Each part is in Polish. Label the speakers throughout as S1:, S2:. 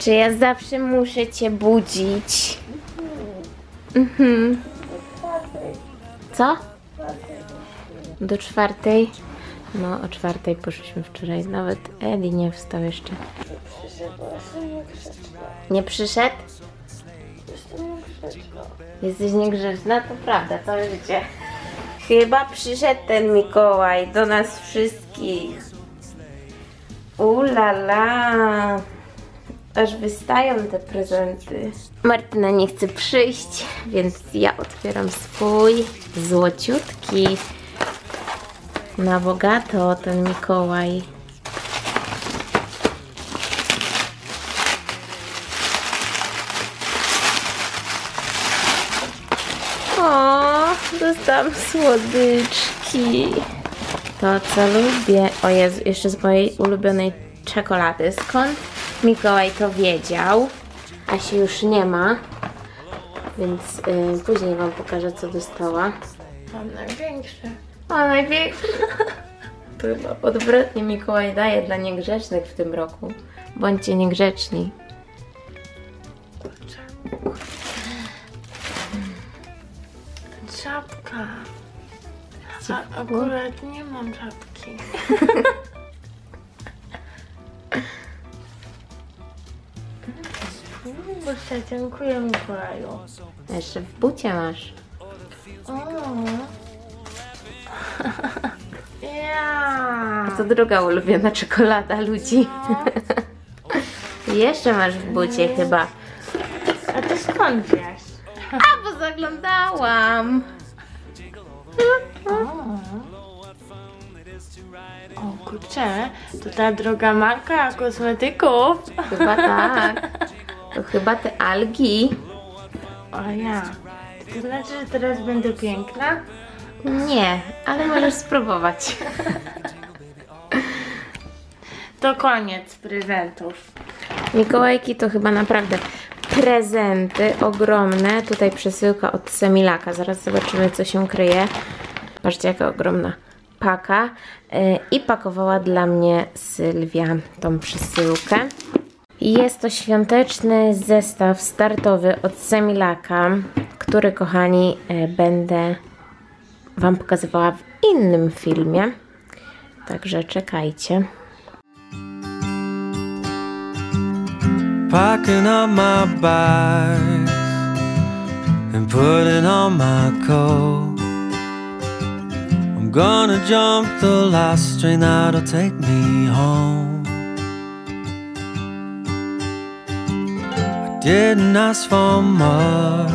S1: Czy ja zawsze muszę cię budzić? Mhm. Co? Do czwartej? No, o czwartej poszliśmy wczoraj. Nawet Edi nie wstał jeszcze. Nie przyszedł? Jesteś niegrzeczna? To prawda, całe życie. Chyba przyszedł ten Mikołaj do nas wszystkich. Ulala. Aż wystają te prezenty. Martyna nie chce przyjść, więc ja otwieram swój złociutki. Na bogato ten Mikołaj. O, dostałam słodyczki. To co lubię. O Jezu, jeszcze z mojej ulubionej czekolady. Skąd Mikołaj to wiedział? A się już nie ma. Więc y, później wam pokażę co dostała.
S2: Mam największe.
S1: O, największy. To chyba odwrotnie Mikołaj daje dla niegrzecznych w tym roku. Bądźcie niegrzeczni.
S2: Czapka. A akurat nie mam czapki. Boże, dziękuję Mikołaju.
S1: Jeszcze w bucie masz.
S2: O. Ja.
S1: To druga ulubiona czekolada ludzi. Jeszcze masz w bucie chyba.
S2: A ty skąd wiesz?
S1: A, bo zaglądałam.
S2: O kurczę, to ta droga marka kosmetyków.
S1: Chyba tak. To chyba te algi.
S2: O ja. To znaczy, że teraz będę piękna?
S1: Nie, ale możesz spróbować.
S2: To koniec prezentów.
S1: Mikołajki to chyba naprawdę prezenty ogromne. Tutaj przesyłka od Semilaka. Zaraz zobaczymy, co się kryje. Patrzcie, jaka ogromna paka. Yy, I pakowała dla mnie Sylwia tą przesyłkę. Jest to świąteczny zestaw startowy od Semilaka, który, kochani, yy, będę Wam pokazywała w innym filmie. Także czekajcie.
S3: packing up my bags and putting on my coat. Gonna jump the last train that'll take me home. I didn't ask for much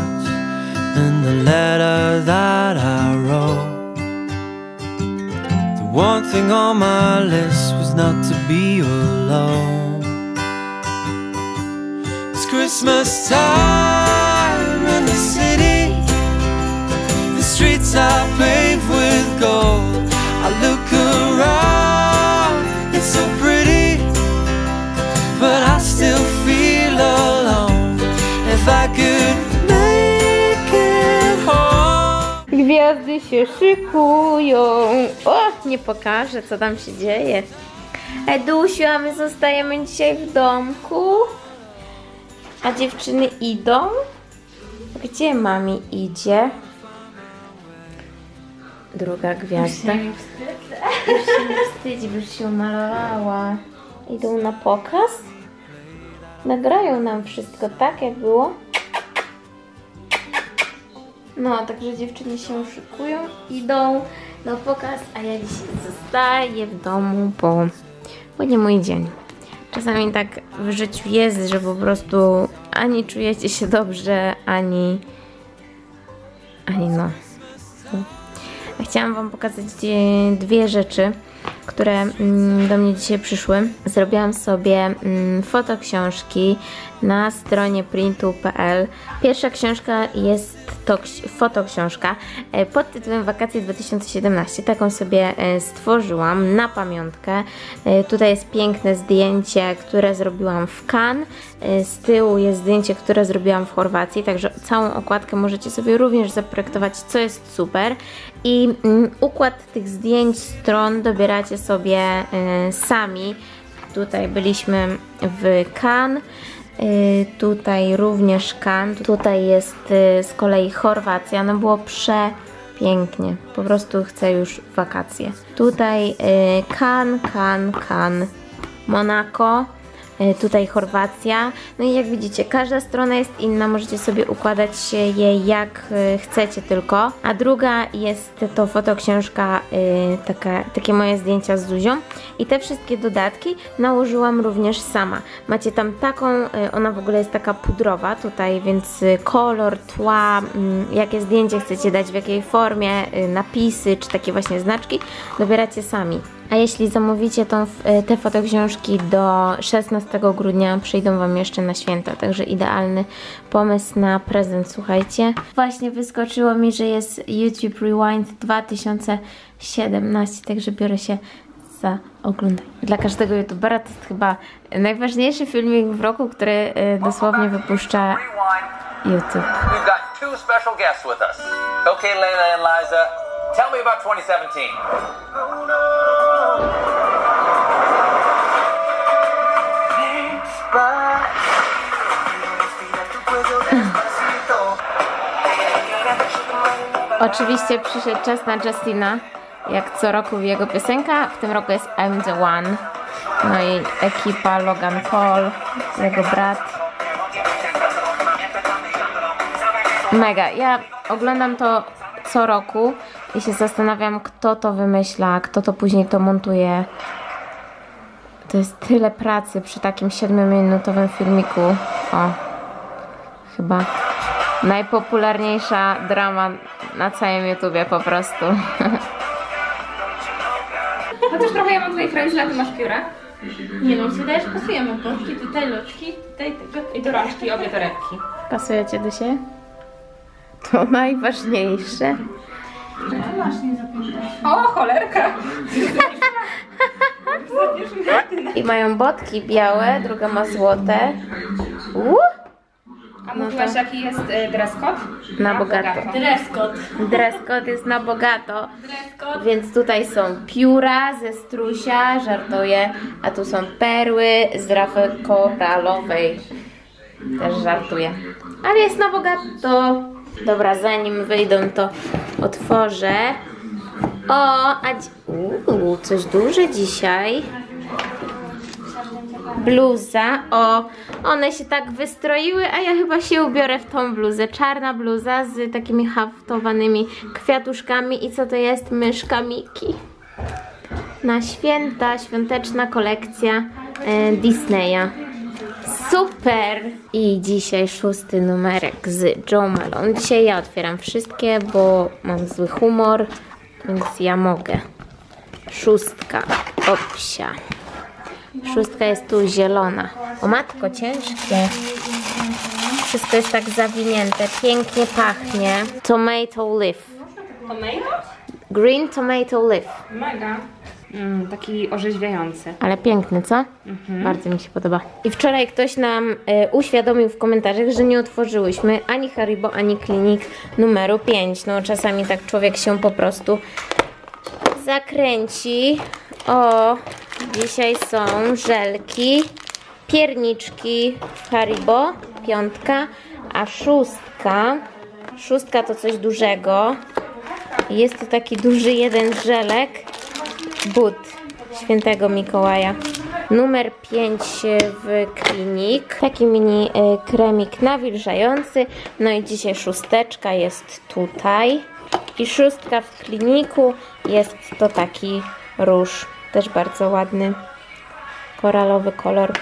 S3: in the letter that I wrote. The one thing on my list was not to be alone. It's Christmas time
S1: Gwiazdy się szykują. O, nie pokażę, co tam się dzieje. Edusiu, a my zostajemy dzisiaj w domku. A dziewczyny idą? Gdzie mami idzie? Druga gwiazda. Już się nie wstydzi, bo już się malowała. Idą na pokaz? Nagrają nam wszystko tak, jak było? No, także dziewczyny się szykują, idą na pokaz, a ja dzisiaj zostaję w domu, bo, bo nie mój dzień. Czasami tak w życiu jest, że po prostu ani czujecie się dobrze, ani ani no. A Chciałam Wam pokazać dwie rzeczy, które mm, do mnie dzisiaj przyszły. Zrobiłam sobie mm, fotoksiążki na stronie printu.pl. Pierwsza książka jest to ks- fotoksiążka e, pod tytułem Wakacje 2017. Taką sobie e, stworzyłam na pamiątkę. E, Tutaj jest piękne zdjęcie, które zrobiłam w Cannes. Z tyłu jest zdjęcie, które zrobiłam w Chorwacji, także całą okładkę możecie sobie również zaprojektować, co jest super. I mm, układ tych zdjęć, stron dobieracie sobie sami. Tutaj byliśmy w Cannes. Y, tutaj również Kan. Tutaj jest y, z kolei Chorwacja. No było przepięknie. Po prostu chcę już wakacje. Tutaj y, Kan, Kan, Kan. Monako. Y, Tutaj Chorwacja. No i jak widzicie, każda strona jest inna, możecie sobie układać je jak y, chcecie tylko. A druga jest to fotoksiążka, y, taka, takie moje zdjęcia z Zuzią. I te wszystkie dodatki nałożyłam również sama. Macie tam taką, ona w ogóle jest taka pudrowa tutaj, więc kolor, tła, mm, jakie zdjęcie chcecie dać, w jakiej formie, napisy, czy takie właśnie znaczki, dobieracie sami. A jeśli zamówicie tą, y, te fotoksiążki do 16 grudnia, przyjdą Wam jeszcze na święta, także idealny pomysł na prezent, słuchajcie. Właśnie wyskoczyło mi, że jest YouTube Rewind 2017, także biorę się za oglądanie. Dla każdego youtubera to jest chyba najważniejszy filmik w roku, który y, dosłownie wypuszcza YouTube.
S4: We've got two special guests with us. Okay, Layla and Liza, tell me about 2017.
S1: Oczywiście przyszedł czas na Justina, jak co roku jego piosenka. W tym roku jest I'm the One. No i ekipa Logan Paul, jego brat. Mega. Ja oglądam to co roku i się zastanawiam, kto to wymyśla, kto to później to montuje. To jest tyle pracy przy takim 7-minutowym filmiku. O, chyba najpopularniejsza drama na całym YouTubie po prostu.
S5: Chociaż trochę ja mam tutaj frędzla, ty masz pióra.
S2: Nie no, mi się wydaje, że pasujemy boczki, tutaj loczki, tutaj tego.
S5: I do rączki, obie torebki.
S1: Pasujecie do siebie? To najważniejsze.
S5: O, cholerka!
S1: I mają botki białe, druga ma złote. Uh,
S5: A mówiłaś jaki jest y, dress code?
S1: na bogato.
S2: Dress code.
S1: Dress code jest na bogato.
S5: Dress code.
S1: Więc tutaj są pióra ze strusia, żartuję, a tu są perły z rafy koralowej. Też żartuję. Ale jest na bogato. Dobra, zanim wyjdą, to otworzę. O, a Uuu, coś duże dzisiaj. Bluza. O, one się tak wystroiły, a ja chyba się ubiorę w tą bluzę. Czarna bluza z takimi haftowanymi kwiatuszkami. I co to jest? Myszka Miki. Na święta, świąteczna kolekcja e, Disneya. Super! I dzisiaj szósty numerek z Joe Malone. Dzisiaj ja otwieram wszystkie, bo mam zły humor, więc ja mogę. Szóstka, opsia. Szóstka jest tu zielona. O matko, ciężkie. Wszystko jest tak zawinięte, pięknie pachnie. Tomato leaf.
S5: Tomato?
S1: Green tomato leaf.
S5: Mega. Mm, taki orzeźwiający.
S1: Ale piękny, co? Bardzo mi się podoba. I wczoraj ktoś nam e, uświadomił w komentarzach, że nie otworzyłyśmy ani Haribo, ani Klinik numeru 5. No czasami tak człowiek się po prostu zakręci. O, dzisiaj są żelki, pierniczki Haribo, piątka, a szóstka, szóstka to coś dużego. Jest to taki duży jeden żelek, but świętego Mikołaja. Numer 5 w klinik. Taki mini y, kremik nawilżający. No i dzisiaj szósteczka jest tutaj. I szóstka w kliniku jest to taki róż. Też bardzo ładny. Koralowy kolor.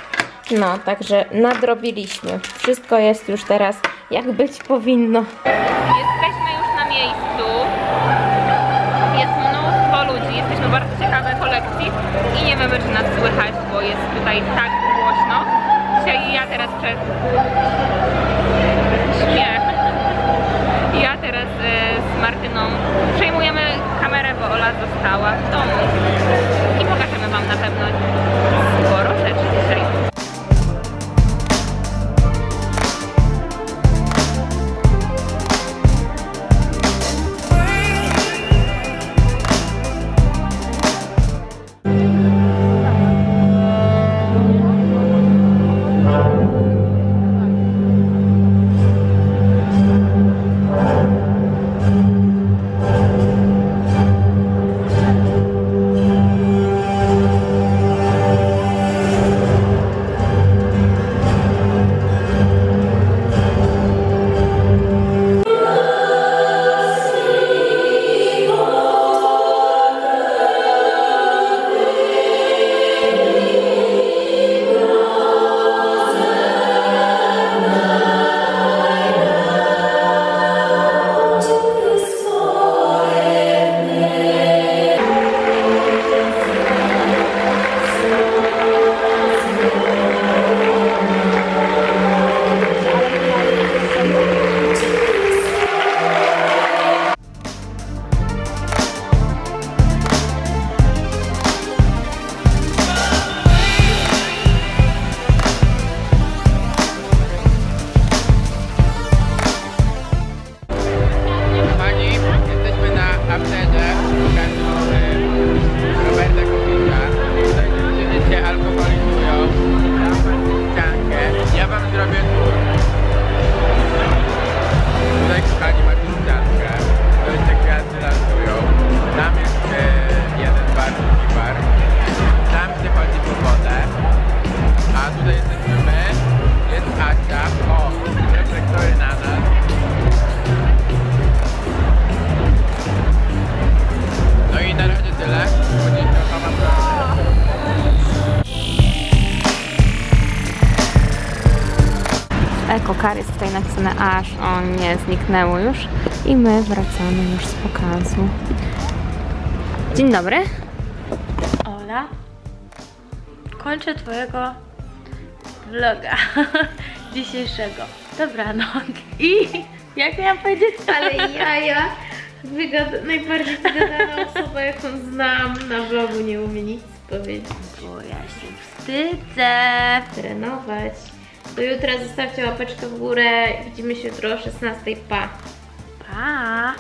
S1: No, także nadrobiliśmy. Wszystko jest już teraz jak być powinno.
S5: Jesteśmy już na miejscu. Jest mnóstwo ludzi, jesteśmy bardzo ciekawe kolekcji i nie wiemy czy nas słychać, bo jest tutaj tak głośno. Dzisiaj ja teraz przed... kokary jest tutaj napisane aż o nie, zniknęło już. I my wracamy już z pokazu. Dzień dobry.
S2: Ola, kończę twojego vloga dzisiejszego. Dobranoc. I jak miałam powiedzieć?
S1: Ale jaja, wygada, najbardziej wygadana osoba, jaką znam na vlogu, nie umie nic powiedzieć.
S2: Bo ja się wstydzę.
S1: Trenować. Do jutra zostawcie łapeczkę w górę. Widzimy się jutro o 16. Pa!
S2: Pa.